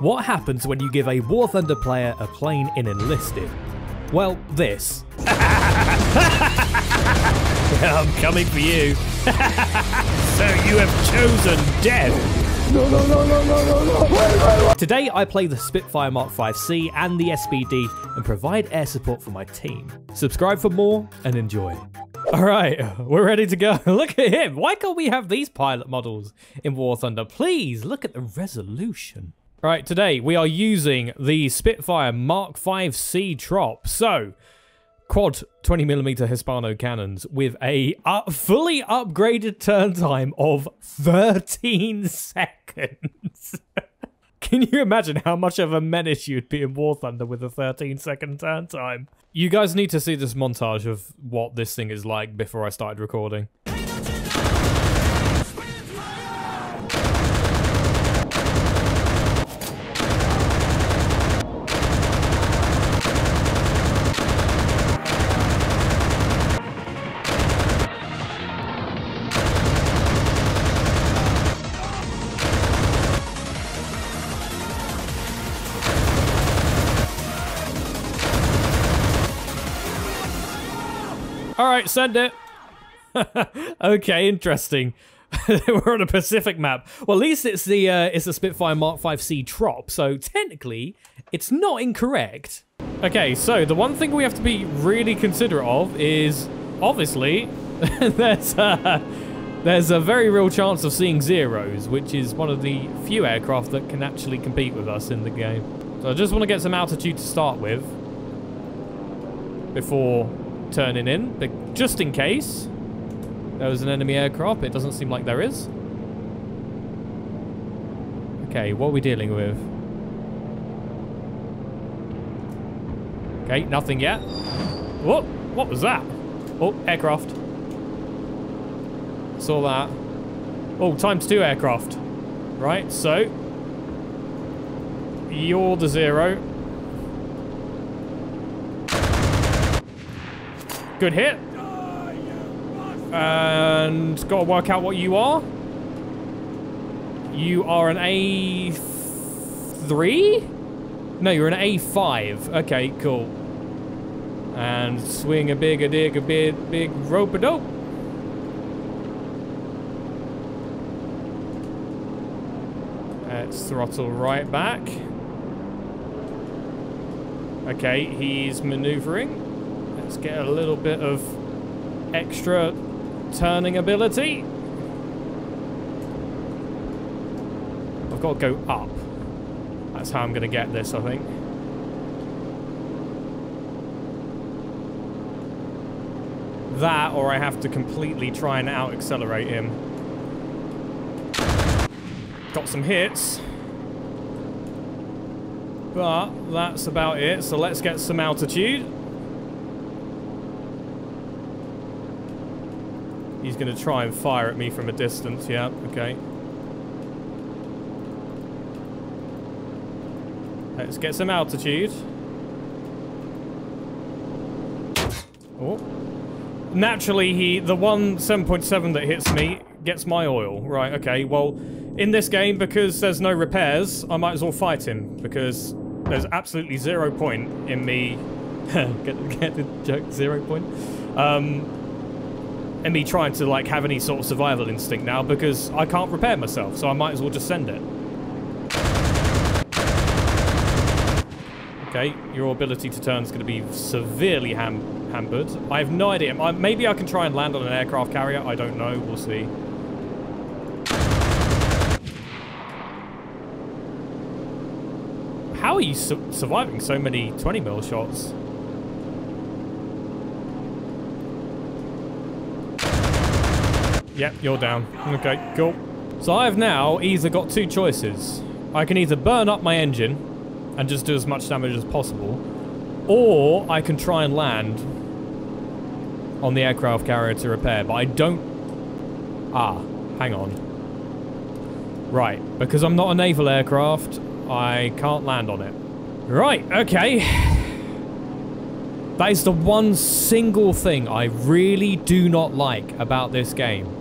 What happens when you give a War Thunder player a plane in Enlisted? Well, this. I'm coming for you. so you have chosen death. No, no, no, no, no, no, no. Wait, wait, wait. Today I play the Spitfire Mark 5C and the SBD and provide air support for my team. Subscribe for more and enjoy. All right, we're ready to go. Look at him. Why can't we have these pilot models in War Thunder? Please look at the resolution. Right, today we are using the Spitfire Mark 5C Trop. So, quad 20mm Hispano cannons with a up, fully upgraded turn time of 13 seconds. Can you imagine how much of a menace you'd be in War Thunder with a 13 second turn time? You guys need to see this montage of what this thing is like before I started recording. Send it. okay, interesting. We're on a Pacific map. Well, at least it's the uh, it's the Spitfire Mark 5C Trop, so technically it's not incorrect. Okay, so the one thing we have to be really considerate of is obviously there's a, there's a very real chance of seeing zeros, which is one of the few aircraft that can actually compete with us in the game. So I just want to get some altitude to start with before turning in, but just in case there was an enemy aircraft, it doesn't seem like there is. Okay, what are we dealing with? Okay, nothing yet. What? What was that? Oh, aircraft. Saw that. Oh, times two aircraft. Right, so. You're the zero. Good hit. And gotta work out what you are. You are an A3? No, you're an A5. Okay, cool. And swing a big, a dig, a big, big rope a dope. Let's throttle right back. Okay, he's maneuvering. Let's get a little bit of extra turning ability. I've got to go up. That's how I'm going to get this, I think. That, or I have to completely try and out-accelerate him. Got some hits. But that's about it, so let's get some altitude. He's going to try and fire at me from a distance. Yeah, okay. Let's get some altitude. Oh. Naturally, he the one 7.7 that hits me gets my oil. Right, okay. Well, in this game, because there's no repairs, I might as well fight him. Because there's absolutely zero point in me... get, get the joke? Zero point? Um, and me trying to like have any sort of survival instinct now because I can't repair myself, so I might as well just send it. Okay, your ability to turn is going to be severely ham hampered. I have no idea. I, maybe I can try and land on an aircraft carrier. I don't know. We'll see. How are you su surviving so many 20 mil shots? Yep, you're down. Okay, cool. So I have now either got two choices. I can either burn up my engine and just do as much damage as possible, or I can try and land on the aircraft carrier to repair, but I don't... Ah, hang on. Right, because I'm not a naval aircraft, I can't land on it. Right, okay. That is the one single thing I really do not like about this game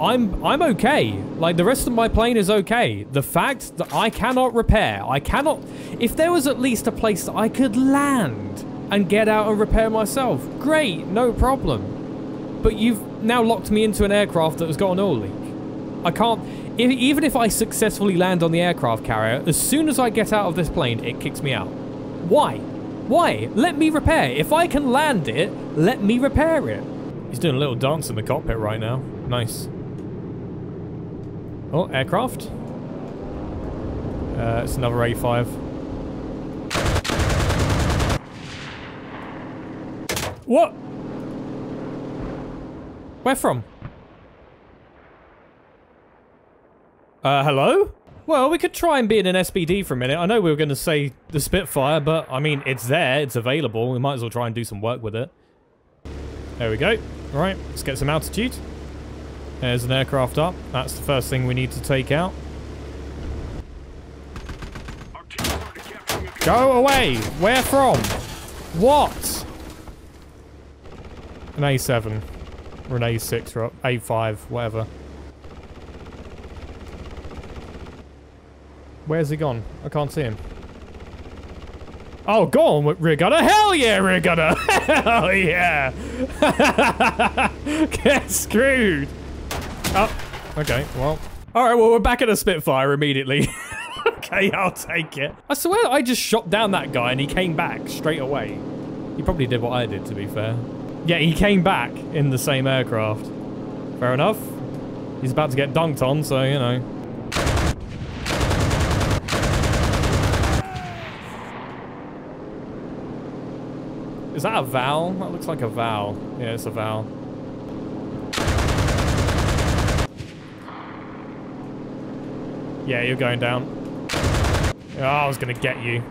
I'm I'm okay. Like the rest of my plane is okay. The fact that I cannot repair, I cannot. If there was at least a place that I could land and get out and repair myself, great, no problem. But you've now locked me into an aircraft that has got an oil leak. I can't. If, even if I successfully land on the aircraft carrier, as soon as I get out of this plane, it kicks me out. Why? Why? Let me repair. If I can land it, let me repair it. He's doing a little dance in the cockpit right now. Nice. Oh, aircraft. Uh, it's another A5. What? Where from? Uh, hello? Well, we could try and be in an SBD for a minute. I know we were going to say the Spitfire, but I mean, it's there. It's available. We might as well try and do some work with it. There we go. All right, let's get some altitude. There's an aircraft up. That's the first thing we need to take out. Go away! Where from? What? An A7. Or an A6 or A5, whatever. Where's he gone? I can't see him. Oh, go on, Regatta. Hell yeah, Regatta. Hell yeah. Get screwed. Oh, okay, well. All right, well, we're back at a Spitfire immediately. okay, I'll take it. I swear I just shot down that guy and he came back straight away. He probably did what I did, to be fair. Yeah, he came back in the same aircraft. Fair enough. He's about to get dunked on, so, you know. Is that a Val? That looks like a Val. Yeah, it's a Val. Yeah, you're going down. Oh, I was gonna get you.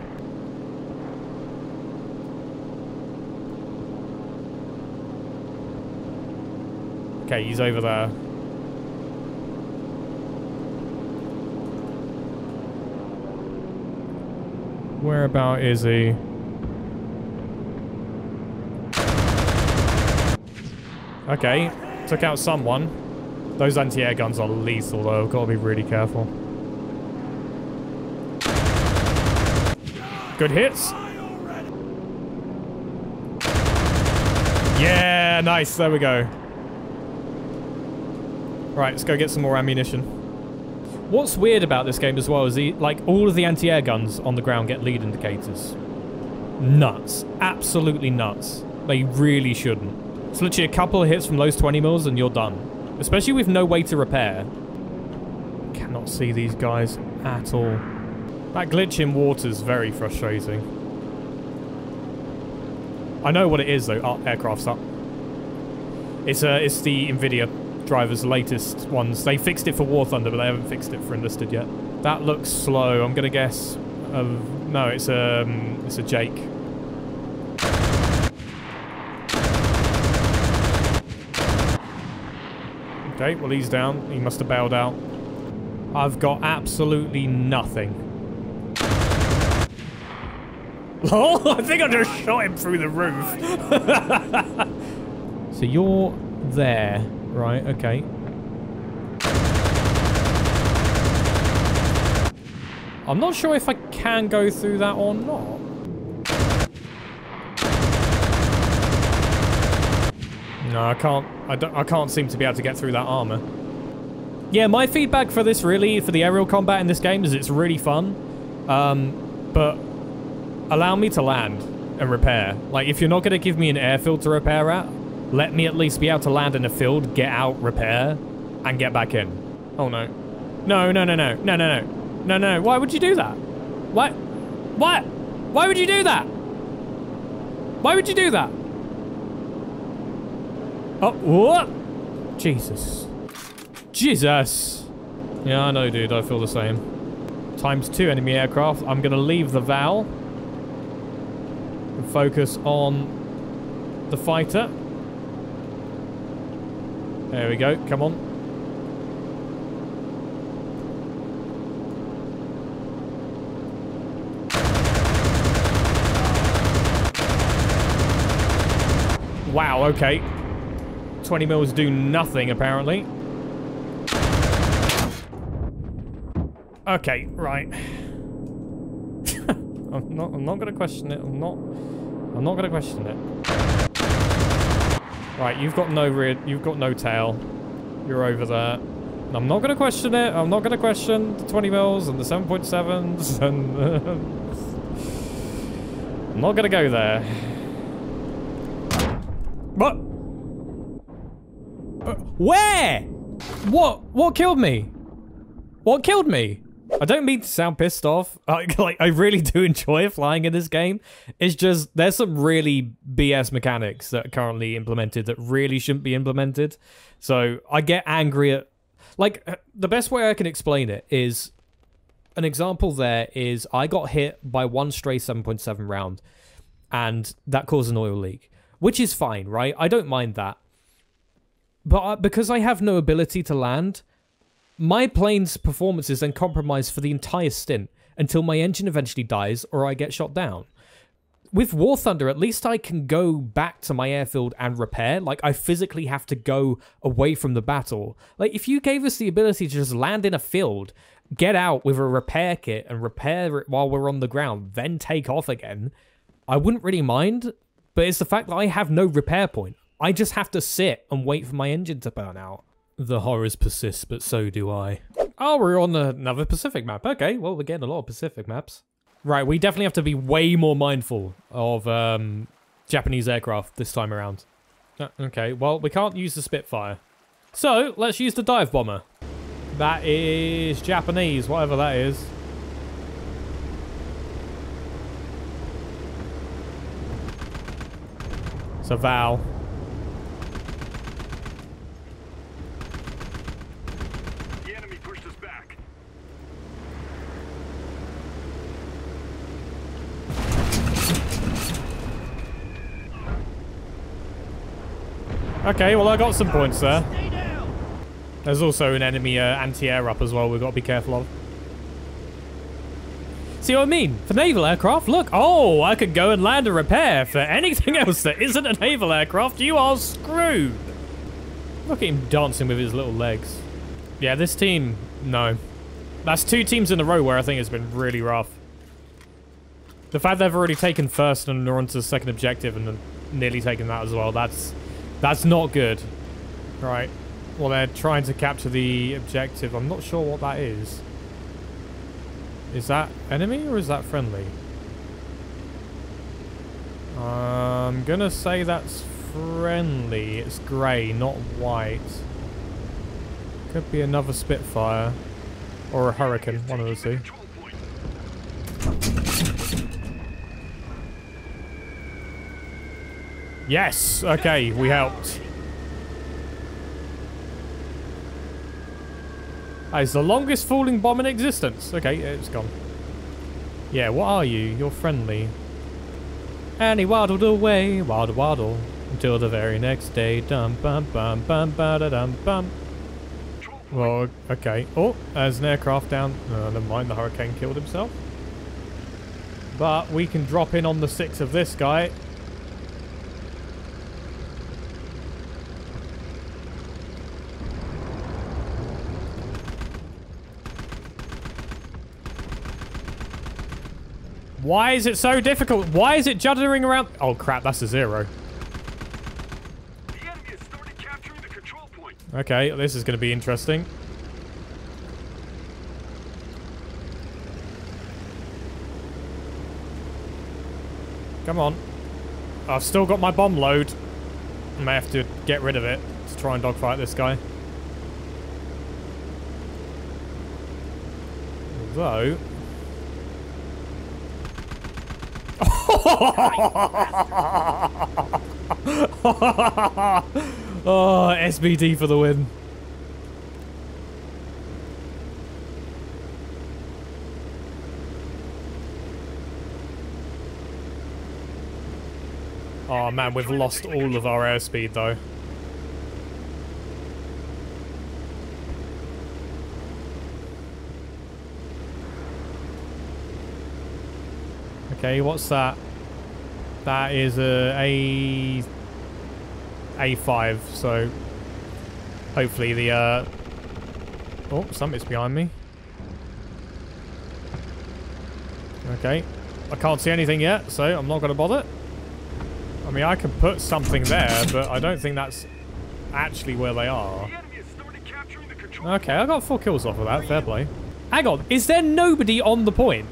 Okay, he's over there. Where about is he? Okay, took out someone. Those anti-air guns are lethal though, I've got to be really careful. Good hits. Yeah, nice, there we go. Right, let's go get some more ammunition. What's weird about this game as well is the, like all of the anti-air guns on the ground get lead indicators. Nuts. Absolutely nuts. They really shouldn't. It's literally a couple of hits from those 20 mils and you're done. Especially with no way to repair. Cannot see these guys at all. That glitch in water is very frustrating. I know what it is though. Oh, aircraft's up. It's uh, it's the Nvidia drivers' latest ones. They fixed it for War Thunder, but they haven't fixed it for Enlisted yet. That looks slow. I'm gonna guess. Uh, no, it's a um, it's a Jake. Okay, well he's down. He must have bailed out. I've got absolutely nothing. Oh, I think I just shot him through the roof. so you're there, right? Okay. I'm not sure if I can go through that or not. No, I can't. I, don't, I can't seem to be able to get through that armor. Yeah, my feedback for this really, for the aerial combat in this game is it's really fun. Um, but allow me to land and repair. Like, if you're not going to give me an airfield to repair at, let me at least be able to land in a field, get out, repair, and get back in. Oh, no. No, no, no, no. No, no, no. No, no. Why would you do that? What? What? Why would you do that? Why would you do that? Oh, what? Jesus. Jesus. Yeah, I know, dude. I feel the same. Times two enemy aircraft. I'm going to leave the Val focus on the fighter. There we go, come on. Wow, okay. 20 mils do nothing, apparently. Okay, right. I'm not I'm not gonna question it. I'm not I'm not gonna question it. Right, you've got no rear. You've got no tail. You're over there. I'm not gonna question it. I'm not gonna question the 20 mils and the 7.7s and. I'm not gonna go there. What? Uh, where? What? What killed me? What killed me? I don't mean to sound pissed off. Like, like, I really do enjoy flying in this game. It's just there's some really BS mechanics that are currently implemented that really shouldn't be implemented. So I get angry at like uh, the best way I can explain it is an example. There is I got hit by one stray 7.7 round, and that caused an oil leak, which is fine, right? I don't mind that. But I, because I have no ability to land, my plane's performance is then compromised for the entire stint until my engine eventually dies or I get shot down. With War Thunder, at least I can go back to my airfield and repair. Like, I physically have to go away from the battle. Like, if you gave us the ability to just land in a field, get out with a repair kit and repair it while we're on the ground, then take off again, I wouldn't really mind. But it's the fact that I have no repair point. I just have to sit and wait for my engine to burn out. The horrors persist, but so do I. Oh, we're on another Pacific map. Okay, well, we're getting a lot of Pacific maps. Right, we definitely have to be way more mindful of um, Japanese aircraft this time around. Uh, okay, well, we can't use the Spitfire. So, let's use the dive bomber. That is Japanese, whatever that is. It's a Val. The enemy pushed us back. Okay, well, I got some points there. There's also an enemy uh, anti-air up as well we've got to be careful of. See what I mean? For naval aircraft, look. Oh, I could go and land a repair. For anything else that isn't a naval aircraft, you are screwed. Look at him dancing with his little legs. Yeah, this team, no. That's two teams in a row where I think it's been really rough. The fact they've already taken first and are on to the second objective and nearly taken that as well, that's that's not good. Right. Well, they're trying to capture the objective. I'm not sure what that is. Is that enemy or is that friendly? I'm gonna say that's friendly. It's grey, not white. Could be another Spitfire. Or a Hurricane, one of the two. Control point. Yes! Okay, we helped. That is the longest falling bomb in existence. Okay, it's gone. Yeah, what are you? You're friendly. And he waddled away, waddle waddle, until the very next day. Dum bum bum bum ba da dum bum. Well, okay. Oh, there's an aircraft down. Uh, never mind, the Hurricane killed himself. But we can drop in on the six of this guy. Why is it so difficult? Why is it juddering around? Oh crap, that's a zero. The enemy has started capturing the control point. Okay, this is going to be interesting. Come on. I've still got my bomb load. I may have to get rid of it to try and dogfight this guy. Although... oh, SBD for the win. Oh man, we've lost all of our airspeed though. Okay, what's that? That is a A A5, so hopefully the uh Oh, something's behind me. Okay. I can't see anything yet, so I'm not going to bother. I mean, I can put something there, but I don't think that's actually where they are. The enemy has started capturing the control. Okay, I got four kills off of that. Fair play. Hang on. Is there nobody on the point?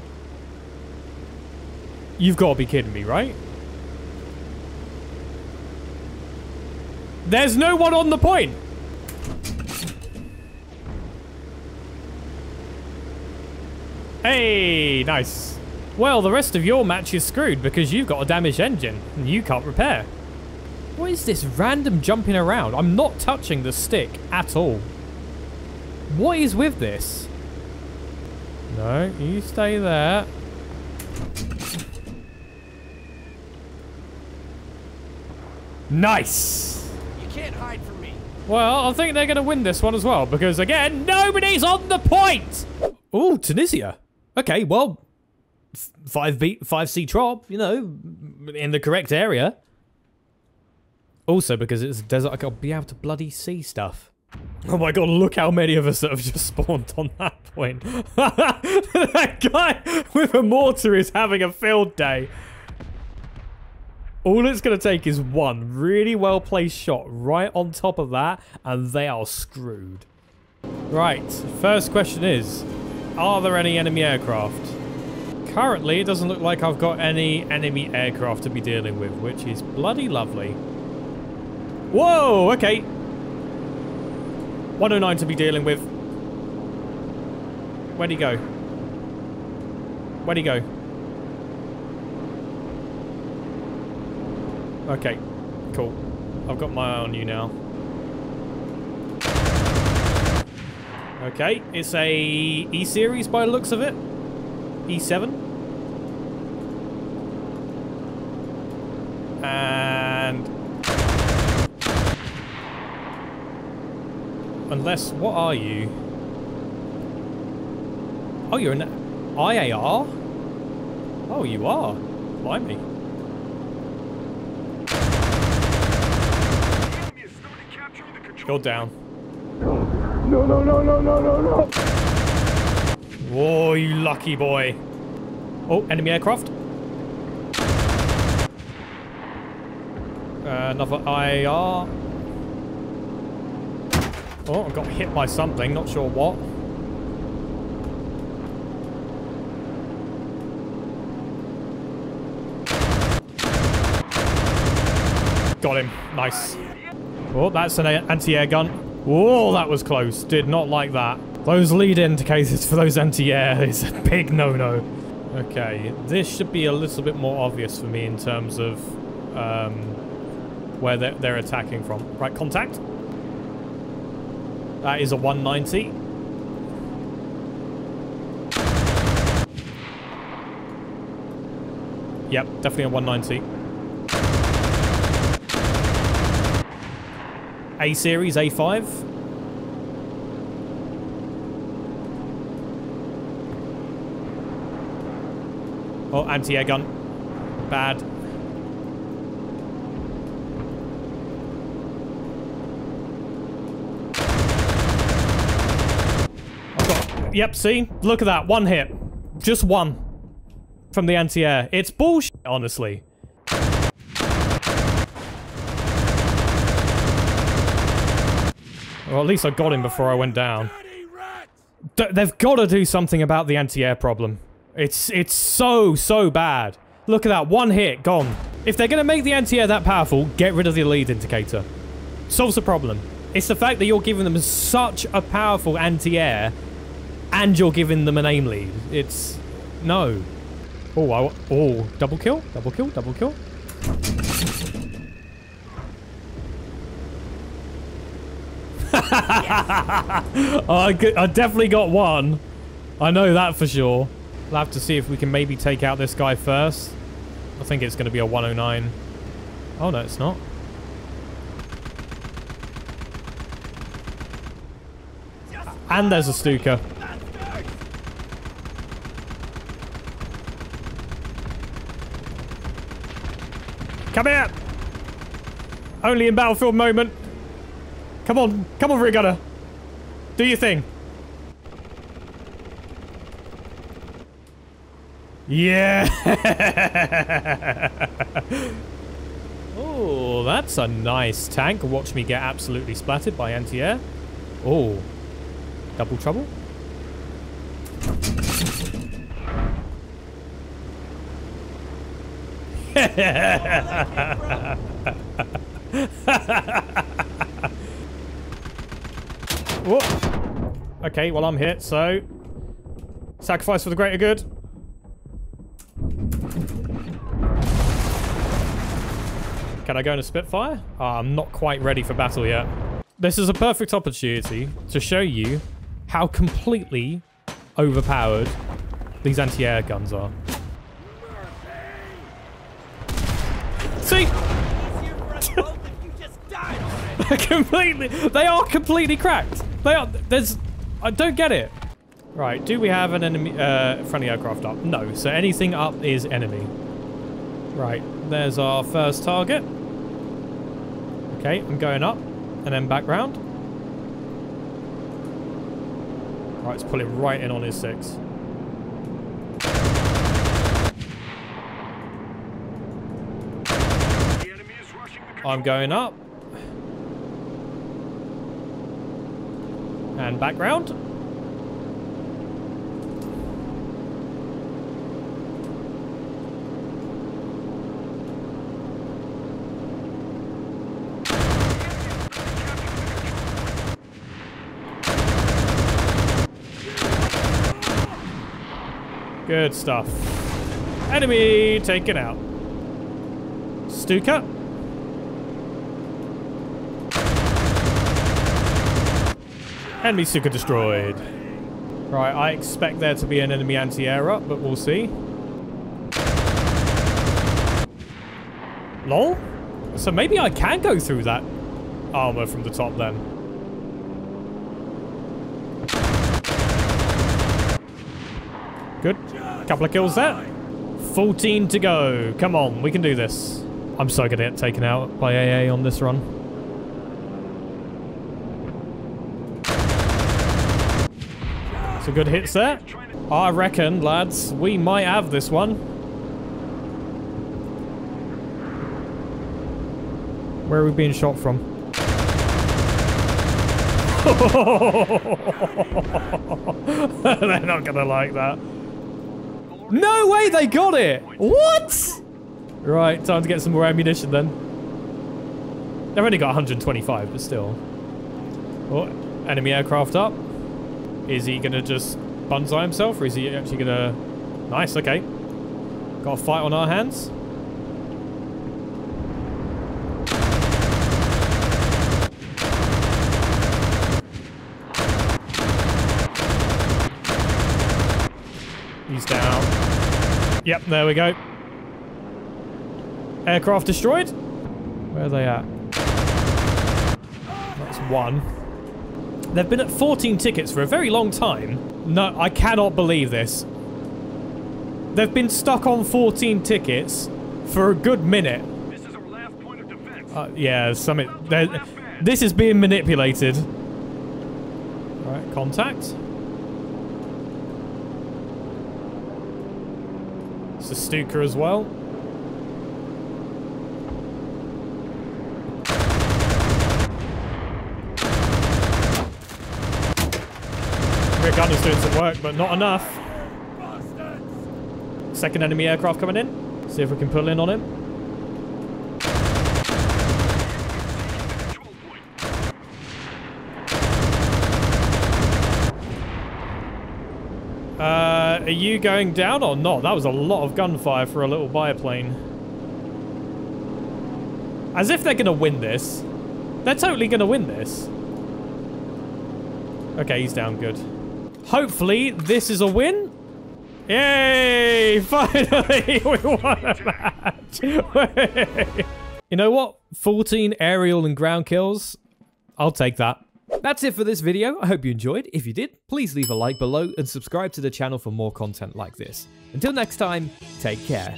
You've got to be kidding me, right? There's no one on the point. Hey, nice. Well, the rest of your match is screwed because you've got a damaged engine and you can't repair. What is this random jumping around? I'm not touching the stick at all. What is with this? No, you stay there. Nice! You can't hide from me. Well, I think they're going to win this one as well because, again, nobody's on the point! Oh, Tunisia. Okay, well, 5B, 5C Trop, you know, in the correct area. Also, because it's a desert, I gotta be able to bloody see stuff. Oh my god, look how many of us that have just spawned on that point. that guy with a mortar is having a field day. All it's going to take is one really well placed shot right on top of that, and they are screwed. Right, first question is Are there any enemy aircraft? Currently, it doesn't look like I've got any enemy aircraft to be dealing with, which is bloody lovely. Whoa, okay. 109 to be dealing with. Where'd he go? Where'd he go? Okay, cool. I've got my eye on you now. Okay, it's a E-series by the looks of it. E7. And... Unless, what are you? Oh, you're an IAR? Oh, you are. Blimey. The enemy has started capturing the control. You're down. No, no, no, no, no, no, no. Whoa, you lucky boy. Oh, enemy aircraft. Uh, another IAR. Oh, I got hit by something, not sure what. Got him. Nice. Oh, that's an anti-air gun. Whoa, that was close. Did not like that. Those lead indicators for those anti-air is a big no-no. Okay, this should be a little bit more obvious for me in terms of um, where they're, they're attacking from. Right, contact. That is a 190. Yep, definitely a 190. A series, A5. Oh, anti-air gun. Bad. Got... Yep, see? Look at that. One hit. Just one. From the anti-air. It's bullshit, honestly. Well, at least I got him before I went down. D they've got to do something about the anti-air problem. It's it's so, so bad. Look at that. One hit, gone. If they're going to make the anti-air that powerful, get rid of the lead indicator. Solves the problem. It's the fact that you're giving them such a powerful anti-air and you're giving them an aim lead. It's... No. Oh, I, oh, double kill? Double kill? Double kill? I, I definitely got one. I know that for sure. We'll have to see if we can maybe take out this guy first. I think it's going to be a 109. Oh, no, it's not. And there's a Stuka. Come here! Only in battlefield moment. Come on, come on, Gunner. Do your thing. Yeah. oh, that's a nice tank. Watch me get absolutely splattered by anti-air. Oh, double trouble. Okay, well I'm hit, so sacrifice for the greater good. Can I go into Spitfire? Oh, I'm not quite ready for battle yet. This is a perfect opportunity to show you how completely overpowered these anti-air guns are. See? completely. They are completely cracked. They are. There's. I don't get it. Right. Do we have an enemy? Uh, friendly aircraft up? No. So anything up is enemy. Right. There's our first target. Okay. I'm going up, and then back round. Right. Let's pull it right in on his six. The enemy is rushing the control I'm going up. And background. Good stuff. Enemy taken out. Stuka. Enemy Stuka destroyed. Right, I expect there to be an enemy anti-air up, but we'll see. Lol? So maybe I can go through that armor from the top then. Good. Couple of kills there. 14 to go. Come on, we can do this. I'm so gonna get taken out by AA on this run. Some good hits there. I reckon, lads, we might have this one. Where are we being shot from? They're not gonna like that. No way, they got it! What? Right, time to get some more ammunition then. They've only got 125, but still. Oh, enemy aircraft up. Is he gonna just banzai himself, or is he actually gonna... Nice, okay. Got a fight on our hands. He's down. Yep, there we go. Aircraft destroyed. Where are they at? That's one. They've been at 14 tickets for a very long time. No, I cannot believe this. They've been stuck on 14 tickets for a good minute. This is our last point of defense. Uh, yeah, something. there- This is being manipulated. Right, contact. It's a Stuka as well. Rear gunner's doing some work, but not enough. Second enemy aircraft coming in. See if we can pull in on him. Uh, are you going down or not? That was a lot of gunfire for a little biplane. As if they're going to win this. They're totally going to win this. Okay, he's down. Good. Hopefully, this is a win. Yay! Finally, we won a match. you know what? 14 aerial and ground kills. I'll take that. That's it for this video. I hope you enjoyed. If you did, please leave a like below and subscribe to the channel for more content like this. Until next time, take care.